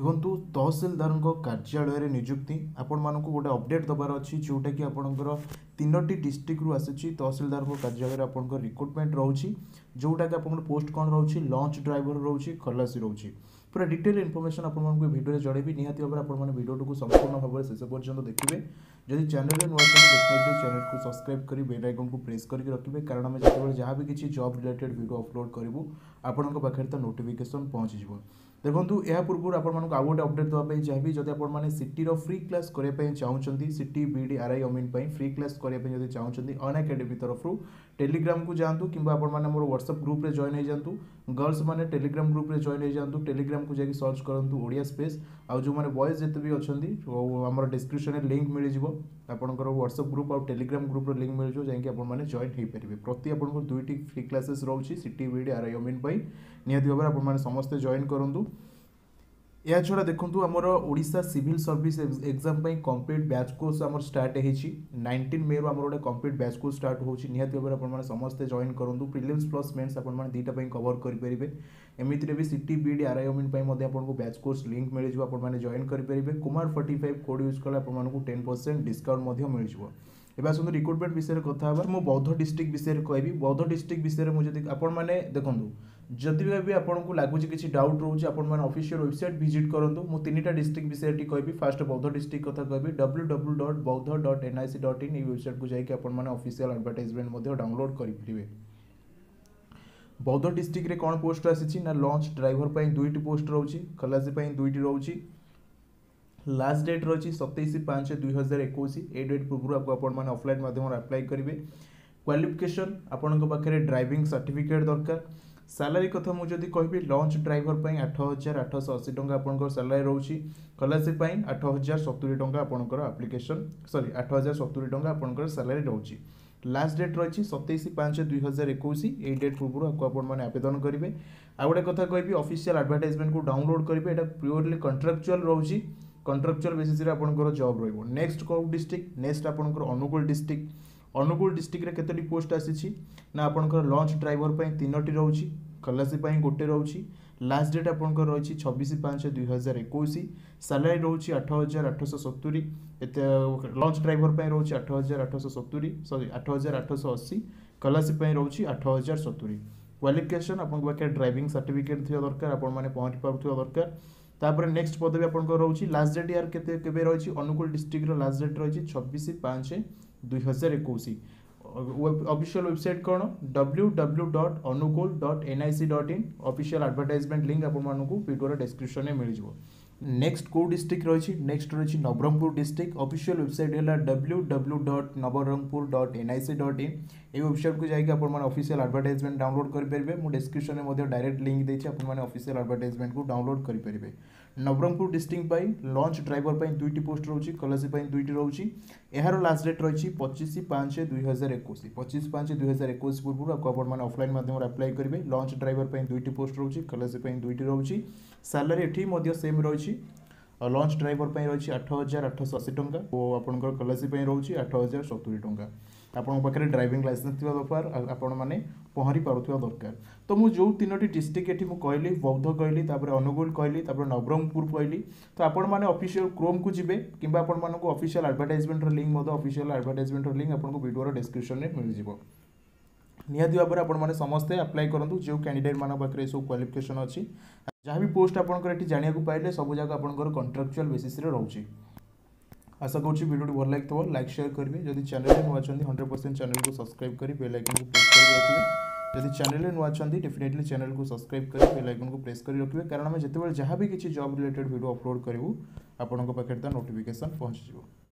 देखो तहसिलदार कार्यालय निजुक्ति आपण मैं गोटे अपडेट दबार अच्छी जोटा कि आपंकर डिस्ट्रिक्ट्रु आसी तहसिलदार कार्यालय आपण रिक्रुटमेंट रोचे जोटा कि आप पोस्ट कौन रोच लंच ड्राइवर रोच खलासी रोच पूरा डिटेल इनफर्मेशन आपड़ोरे जड़ेबी निहत भाव में भिडियो को संपूर्ण भाव में शेष पर्यटन देखिए जदि चैनल में नुआ देखते चैनल को सब्सक्राइब कर बेल आइकन को प्रेस करके रखिए कारण आम जो जहाँ भी किसी जब रिलेटेड भिडियो अपलोड करूँ आपंखे तो नोटिकेसन पहुंची जा ଦେଖନ୍ତୁ ଏହା ପୂର୍ବରୁ ଆପଣମାନଙ୍କୁ ଆଉ ଗୋଟେ ଅପଡ଼େଟ୍ ଦେବା ପାଇଁ ଚାହିଁବି ଯଦି ଆପଣମାନେ ସିଟିର ଫ୍ରି କ୍ଲାସ୍ କରିବା ପାଇଁ ଚାହୁଁଛନ୍ତି ସିଟି ବିଡ଼ି ଆର୍ଆଇ ଅମିନ୍ ପାଇଁ ଫ୍ରି କ୍ଲାସ୍ କରିବା ପାଇଁ ଯଦି ଚାହୁଁଛନ୍ତି ଅନ୍ ଏକାଡେମୀ ତରଫରୁ ଟେଲିଗ୍ରାମକୁ ଯାଆନ୍ତୁ କିମ୍ବା ଆପଣମାନେ ମୋର ହ୍ୱାଟ୍ସଆପ୍ ଗ୍ରୁପ୍ରେ ଜଏନ୍ ହୋଇଯାଆନ୍ତୁ ଗର୍ଲସ୍ ମାନେ ଟେଲିଗ୍ରାମ ଗ୍ରୁପ୍ରେ ଜଏନ୍ ହୋଇଯାଆନ୍ତୁ ଟେଲିଗ୍ରାମକୁ ଯାଇକି ସର୍ଚ୍ଚ କରନ୍ତୁ ଓଡ଼ିଆ ସ୍ପେସ୍ ଆଉ ଯେଉଁମାନେ ବଏଜ୍ ଯେତେ ବି ଅଛନ୍ତି ଆମର ଡିସ୍କ୍ରିପ୍ସନ୍ରେ ଲିଙ୍କ୍ ମିଳିଯିବ ଆପଣଙ୍କର ହ୍ୱାଟ୍ସଆପ୍ ଗ୍ରୁପ୍ ଆଉ ଟେଲିଗ୍ରାମ ଗ୍ରୁପ୍ର ଲିଙ୍କ୍ ମିଳିଯିବ ଯାଇକି ଆପଣମାନେ ଜଏନ୍ ହୋଇପାରିବେ ପ୍ରତି ଆପଣଙ୍କର ଦୁଇଟି ଫ୍ରି କ୍ଲାସେସ୍ ରହୁଛି ସିଟି ବିଡ଼ି ଆର୍ଆଇ ଅମିନ୍ ପାଇଁ ନିହାତି ଭାବରେ ଆପଣମାନେ ସମସ୍ତେ ଜଏନ୍ କରନ୍ତୁ ଏହାଛଡ଼ା ଦେଖନ୍ତୁ ଆମର ଓଡ଼ିଶା ସିଭିଲ୍ ସର୍ଭିସ୍ ଏକ୍ଜାମ୍ ପାଇଁ କମ୍ପ୍ଲିଟ୍ ବ୍ୟାଚ୍ କୋର୍ସ ଆମର ଷ୍ଟାର୍ଟ ହେଇଛି ନାଇଣ୍ଟିନ୍ ମେରୁ ଆମର ଗୋଟେ କମ୍ପ୍ଲିଟ୍ ବ୍ୟାଚ୍ କୋର୍ସ ଷ୍ଟାର୍ଟ ହେଉଛି ନିହାତି ଭାବରେ ଆପଣମାନେ ସମସ୍ତେ ଜଏନ୍ କରନ୍ତୁ ପ୍ରିଲିମ୍ସ ପ୍ଲସ୍ ମେନ୍ସ ଆପଣମାନେ ଦୁଇଟା ପାଇଁ କଭର୍ କରିପାରିବେ ଏମିତିରେ ବି ସିଟି ବିଡ଼ି ଆର୍ଆଇଓମିନ୍ ପାଇଁ ମଧ୍ୟ ଆପଣଙ୍କୁ ବ୍ୟାଚ୍ କୋର୍ସ ଲିଙ୍କ୍ ମିଳିଯିବ ଆପଣମାନେ ଜଏନ୍ କରିପାରିବେ Kumar forty five code use କଲେ ଆପଣମାନଙ୍କୁ ଟେନ୍ ପରସେଣ୍ଟ ଡିସ୍କାଉଣ୍ଟ ମଧ୍ୟ ମିଳିଯିବ ଏବେ ଆସନ୍ତୁ ରିକ୍ରୁଟମେଣ୍ଟ ବିଷୟରେ କଥା ହେବା ମୁଁ ବୌଦ୍ଧ ଡିଷ୍ଟ୍ରିକ୍ଟ ବିଷୟରେ କହିବି ବୌଦ୍ଧ ଡିଷ୍ଟ୍ରିକ୍ଟ ବିଷୟରେ ମୁଁ ଯଦି ଆପଣମାନେ ଦେଖନ୍ତୁ ଯଦି ବି ଆପଣଙ୍କୁ ଲାଗୁଛି କିଛି ଡାଉଟ୍ ରହୁଛି ଆପଣମାନେ ଅଫିସିଆଲ୍ ୱେବସାଇଟ୍ ଭିଜିଟ୍ କରନ୍ତୁ ମୁଁ ତିନିଟା ଡିଷ୍ଟ୍ରିକ୍ଟ ବିଷୟରେ କହିବି ଫାର୍ଷ୍ଟ ବୌଦ୍ଧ ଡିଷ୍ଟ୍ରିକ୍ଟ କଥା କହିବି W W dot Boudh dot NIC dot in ଏଇ ୱେବସାଇଟ୍କୁ ଯାଇକି ଆପଣମାନେ ଅଫିସିଆଲ୍ ଆଡ଼ଭର୍ଟାଇଜମେଣ୍ଟ ମଧ୍ୟ ଡାଉନଲୋଡ଼୍ କରିପାରିବେ ବୌଦ୍ଧ ଡିଷ୍ଟ୍ରିକ୍ଟରେ କ'ଣ ପୋଷ୍ଟ ଆସିଛି ନା ଲଞ୍ଚ ଡ୍ରାଇଭର ପାଇଁ ଦୁଇଟି ପୋଷ୍ଟ ରହୁଛି ଖଲାସି ପାଇଁ ଦୁଇଟି ରହୁଛି ଲାଷ୍ଟ ଡେଟ୍ ରହିଛି ସତେଇଶ ପାଞ୍ଚ ଦୁଇ ହଜାର ଏକୋଇଶ ଏ ଡେଟ୍ ପୂର୍ବରୁ ଆପଣମାନେ ଅଫଲାଇନ୍ ମାଧ୍ୟମରେ ଆପ୍ଲାଏ କରିବେ କ୍ୱାଲିଫିକେସନ୍ ଆପଣଙ୍କ ପାଖରେ ଡ୍ରାଇଭିଂ ସାର୍ଟିଫିକେଟ୍ ଦରକାର ସାଲାରୀ କଥା ମୁଁ ଯଦି କହିବି ଲଞ୍ଚ ଡ୍ରାଇଭର ପାଇଁ ଆଠ ହଜାର ଆଠଶହ ଅଶୀ ଟଙ୍କା ଆପଣଙ୍କର ସାଲାରୀ ରହୁଛି ସ୍କଲାରସିପ୍ ପାଇଁ ଆଠ ହଜାର ସତୁରି ଟଙ୍କା ଆପଣଙ୍କର ଆପ୍ଲିକେସନ୍ ସରି ଆଠ ହଜାର ସତୁରି ଟଙ୍କା ଆପଣଙ୍କର ସାଲାରୀ ରହୁଛି ଲାଷ୍ଟ ଡେଟ୍ ରହିଛି ସତେଇଶ ପାଞ୍ଚ ଦୁଇ ହଜାର ଏକୋଇଶ ଏଇ ଡେଟ୍ ପୂର୍ବରୁ ଆକୁ ଆପଣମାନେ ଆବେଦନ କରିବେ ଆଉ ଗୋଟେ କଥା କହିବି ଅଫିସିଆଲ୍ ଆଡ଼ଭର୍ଟାଇଜମେଣ୍ଟକୁ ଡାଉନଲୋଡ଼ କରିବେ ଏଇଟା ପ୍ୟୋରଲି କଣ୍ଟ୍ରାକ୍ଚୁଆଲ୍ ରହୁଛି କଣ୍ଟ୍ରାକ୍ଚୁଆଲ୍ ବେସିସ୍ରେ ଆପଣଙ୍କର ଜବ୍ ରହିବ ନେକ୍ସଟ କେଉଁ ଡିଷ୍ଟ୍ରିକ୍ଟ ନେକ୍ସଟ ଆପଣଙ୍କର ଅନୁଗୁଳ ଡିଷ୍ଟ୍ରିକ୍ଟ ଅନୁଗୁଳ ଡିଷ୍ଟ୍ରିକ୍ଟରେ କେତୋଟି ପୋଷ୍ଟ ଆସିଛି ନା ଆପଣଙ୍କର ଲଞ୍ଚ ଡ୍ରାଇଭର ପାଇଁ ତିନୋଟି ରହୁଛି ଖଲାସି ପାଇଁ ଗୋଟେ ରହୁଛି ଲାଷ୍ଟ ଡେଟ୍ ଆପଣଙ୍କର ରହିଛି ଛବିଶ ପାଞ୍ଚ ଦୁଇହଜାର ଏକୋଇଶ ସାଲାରୀ ରହୁଛି ଆଠ ହଜାର ଆଠଶହ ସତୁରି ଏତେ ଲଞ୍ଚ ଡ୍ରାଇଭର ପାଇଁ ରହୁଛି ଆଠ ହଜାର ଆଠଶହ ସତୁରି ସରି ଆଠ ହଜାର ଆଠଶହ ଅଶୀ ଖଲାସି ପାଇଁ ରହୁଛି ଆଠ ହଜାର ସତୁରି କ୍ୱାଲିଫିକେସନ୍ ଆପଣଙ୍କ ପାଖରେ ଡ୍ରାଇଭିଂ ସାର୍ଟିଫିକେଟ୍ ଥିବା ଦରକାର ଆପଣମାନେ ପହଞ୍ଚି ପାରୁଥିବା ଦରକାର ତାପରେ ନେକ୍ସଟ ପଦବୀ ଆପଣଙ୍କର ରହୁଛି ଲାଷ୍ଟ ଡେଟ୍ ଇୟର୍ କେତେ କେବେ ରହିଛି ଅନୁଗୁଳ ଡିଷ୍ଟ୍ରିକ୍ଟର ଲାଷ୍ଟ ଡେଟ୍ ରହିଛି ଛବିଶ ପାଞ୍ଚ দুই হাজার একুশ অফিসিয়াল ওয়েবসাইট কোণ W W dot Anugul dot NIC dot in official advertisement link আপনার ভিডিওর ডেসক্রিপশনে মিলিযোগ নেক্সট কেউ ডিস্ট্রিক্ট রয়েছে নেক্সট রয়েছে নবরঙ্গপুর ডিস্ট্রিক্ট অফিসিয়াল ওয়েবসাইট হল W W dot Nabarangpur dot NIC dot in এই ওয়েবসাইটକୁ ଯାଇକି ଆପଣମାନେ অফিসিয়াল আডভার্টাইজমেন্ট ডাউনলোড କରିପାରିବେ ମୁଁ ଡିସ୍କ୍ରିପସନ୍ରେ ମଧ୍ୟ ଡାଇରେକ୍ଟ ଲିଙ୍କ୍ ଦେଇଛି ଆପଣମାନେ ଅଫିସିଆଲ ଆଡଭାର୍ଟାଇଜମେଣ୍ଟକୁ ଡାଉନଲୋଡ୍ କରିପାରିବେ ନବରଙ୍ଗପୁର ଡିଷ୍ଟ୍ରିକ୍ଟ ପାଇଁ ଲଞ୍ଚ ଡ୍ରାଇଭର ପାଇଁ ଦୁଇଟି ପୋଷ୍ଟ ରହୁଛି କଲେଜ ପାଇଁ ଦୁଇଟି ରହୁଛି ଏହାର ଲାଷ୍ଟ ଡେଟ୍ ରହିଛି ପଚିଶ ପାଞ୍ଚ ଦୁଇ ହଜାର ଏକୋଇଶ ପଚିଶ ପାଞ୍ଚ ଦୁଇ ହଜାର ଏକୋଇଶ ପୂର୍ବରୁ ଆକୁ ଆପଣମାନେ ଅଫଲାଇନ୍ ମାଧ୍ୟମରେ ଆପ୍ଲାଏ କରିବେ ଲଞ୍ଚ ଡ୍ରାଇଭର ପାଇଁ ଦୁଇଟି ପୋଷ୍ଟ ରହୁଛି କଲେଜ ପାଇଁ ଦୁଇଟି ରହୁଛି ସାଲାରୀ ଏଠି ମଧ୍ୟ ସେମ୍ ରହିଛି রয়েছে লঞ্চ ড୍ରାଇଭର ପାଇଁ ରହିଛି ଆଠ ହଜାର ଆଠଶହ ଅଶୀ ଟଙ୍କା ଓ ଆପଣଙ୍କର ଖଲାସି ପାଇଁ ରହୁଛି ଆଠ ହଜାର ସତୁରି ଟଙ୍କା ଆପଣଙ୍କ ପାଖରେ ଡ୍ରାଇଭିଂ ଲାଇସେନ୍ସ ଥିବା ଦରକାର ଆପଣମାନେ ପହଁରି ପାରୁଥିବା ଦରକାର ତ ମୁଁ ଯେଉଁ ତିନୋଟି ଡିଷ୍ଟ୍ରିକ୍ଟ ଏଠି ମୁଁ କହିଲି ବୌଦ୍ଧ କହିଲି ତାପରେ ଅନୁଗୁଳ କହିଲି ତାପରେ ନବରଙ୍ଗପୁର କହିଲି ତ ଆପଣମାନେ ଅଫିସିଆଲ କ୍ରୋମ୍କୁ ଯିବେ କିମ୍ବା ଆପଣମାନଙ୍କୁ ଅଫିସିଆଲ ଆଡ଼ଭର୍ଟାଇଜମେଣ୍ଟର ଲିଙ୍କ୍ ମଧ୍ୟ ଅଫିସିଆଲ ଆଡ଼ଭର୍ଟାଇଜମେଣ୍ଟର ଲିଙ୍କ୍ ଆପଣଙ୍କୁ ଭିଡ଼ିଓର ଡେସ୍କ୍ରିପସନରେ ମିଳିଯିବ ନିହାତି ଭାବରେ ଆପଣମାନେ ସମସ୍ତେ ଆପ୍ଲାଏ କରନ୍ତୁ ଯେଉଁ କ୍ୟାଣ୍ଡିଡେଟ୍ ମାନଙ୍କ ପାଖରେ ଏସବୁ କ୍ୱାଲିଫିକେସନ୍ ଅଛି जहाँ भी पोस्ट आपको ये सब जगह आप आपंकर कंट्राक्चुआल बेसीस रोचे आशा करूँ भिडियो भल लगे लाइक सेयार करेंगे जब channel Nua hundred percent channel को सब्सक्राइब कर बेल आइकन को प्रेस कर रखिए जब चैनल नुआ डेफिनेटली चैनल को सब्सक्राइब कर बेल आइकन को प्रेस कर रखिए कारण आम जिते जहाँ भी किसी जॉब रिलेटेड भिडियो अपलोड करूँ आपंख पाखे पहुंची जाए